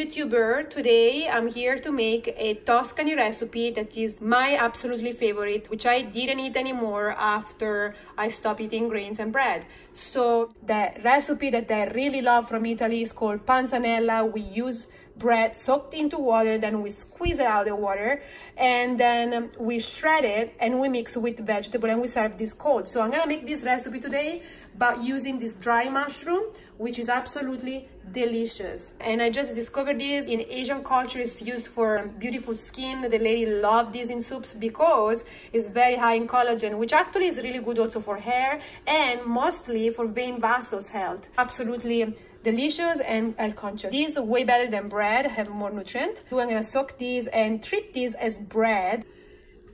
YouTuber. Today I'm here to make a Tuscany recipe that is my absolutely favorite, which I didn't eat anymore after I stopped eating grains and bread. So the recipe that I really love from Italy is called panzanella. We use bread soaked into water, then we squeeze it out of the water, and then we shred it and we mix with vegetable and we serve this cold. So I'm gonna make this recipe today by using this dry mushroom, which is absolutely delicious. And I just discovered this in Asian culture, it's used for beautiful skin. The lady love this in soups because it's very high in collagen, which actually is really good also for hair and mostly for vein vessels health. Absolutely delicious and health conscious. These are way better than bread, have more nutrient. I'm gonna soak these and treat these as bread.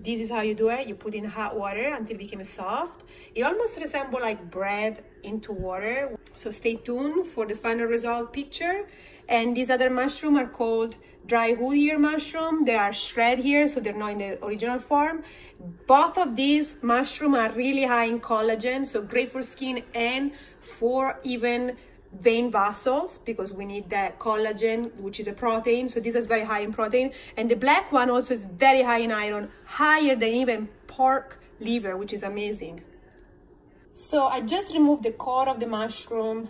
This is how you do it. You put in hot water until it becomes soft. It almost resembles like bread into water. So stay tuned for the final result picture. And these other mushroom are called dry wood ear mushroom. They are shred here, so they're not in the original form. Both of these mushroom are really high in collagen, so great for skin and for even vein vessels because we need that collagen which is a protein. So this is very high in protein. And the black one also is very high in iron higher than even pork liver which is amazing. So i just removed the core of the mushroom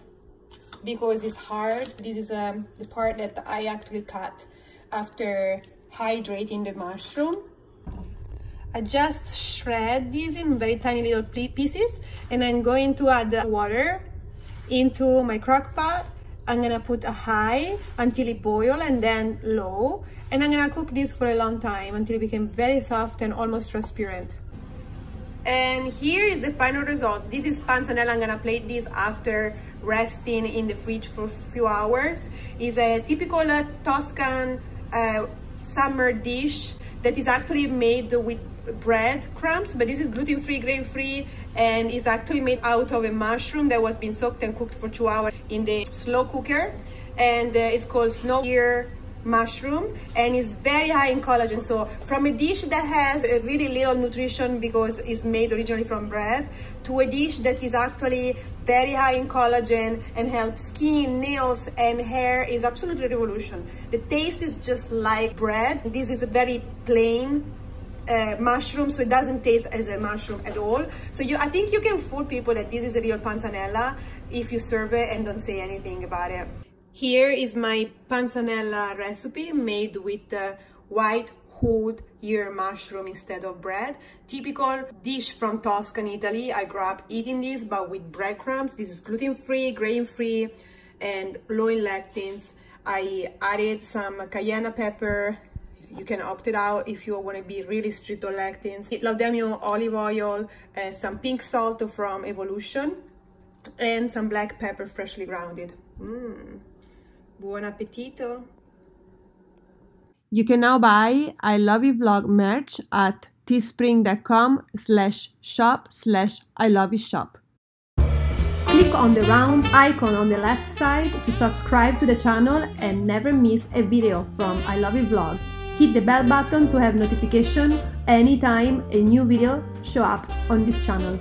because it's hard. This is um, the part that i actually cut after hydrating the mushroom. I just shred these in very tiny little pieces and I'm going to add water into my crock pot. I'm gonna put a high until it boil and then low. And I'm gonna cook this for a long time until it became very soft and almost transparent. And here is the final result. This is panzanella. I'm gonna plate this after resting in the fridge for a few hours. It's a typical uh, Tuscan uh, summer dish that is actually made with bread crumbs, but this is gluten-free, grain-free, and it's actually made out of a mushroom that was being soaked and cooked for two hours in the slow cooker. And uh, it's called snow ear mushroom and it's very high in collagen. So from a dish that has a really little nutrition because it's made originally from bread to a dish that is actually very high in collagen and helps skin nails and hair is absolutely revolution. The taste is just like bread. This is a very plain uh, mushroom so it doesn't taste as a mushroom at all. So you i think you can fool people that this is a real panzanella if you serve it and don't say anything about it. Here is my panzanella recipe made with uh, white wood ear mushroom instead of bread. Typical dish from tuscan italy. I grew up eating this but with breadcrumbs. This is gluten-free grain-free and low in lectins i added some cayenne pepper you can opt it out if you want to be really strict on lectins. Laudemio olive oil, uh, some pink salt from Evolution, and some black pepper freshly grounded. Mmm, buon appetito! You can now buy I Love It Vlog merch at teespring.com slash shop slash I Love It Shop. Click on the round icon on the left side to subscribe to the channel and never miss a video from I Love It Vlog. Hit the bell button to have notification anytime a new video show up on this channel.